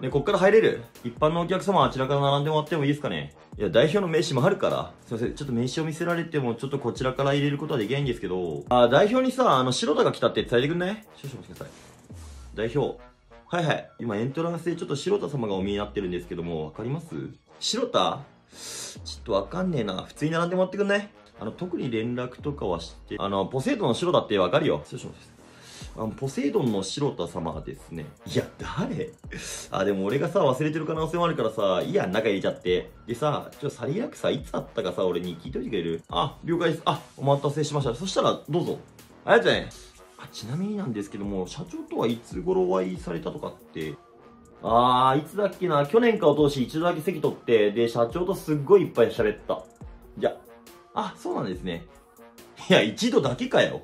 ね、こっから入れる一般のお客様あちらから並んでもらってもいいですかねいや、代表の名刺もあるから。すいません。ちょっと名刺を見せられても、ちょっとこちらから入れることはできないんですけど、あ、代表にさ、あの、白田が来たって伝えてくんない？少々お待ちください。代表。はいはい。今、エントランスでちょっと白田様がお見えになってるんですけども、わかります？白田？ちょっとわかんねえな。普通に並んでもらってくんない？あの、特に連絡とかはして、あの、ポセイドの白田ってわかるよ。少々お待ちください。あのポセイドンの白田様ですね。いや、誰？あ、でも俺がさ、忘れてる可能性もあるからさ、いいや、中入れちゃって。でさ、ちょっとさりげなくさ、いつだったかさ、俺に聞いといてくれる？あ、了解です。あ、お待たせしました。そしたら、どうぞ。ありがとうね。あ、ちなみになんですけども、社長とはいつ頃お会いされたとかって、あー、いつだっけな、去年かおととし一度だけ席取って、で、社長とすっごいいっぱい喋った。じゃ、あ、そうなんですね。いや、一度だけかよ。